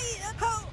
Please, help!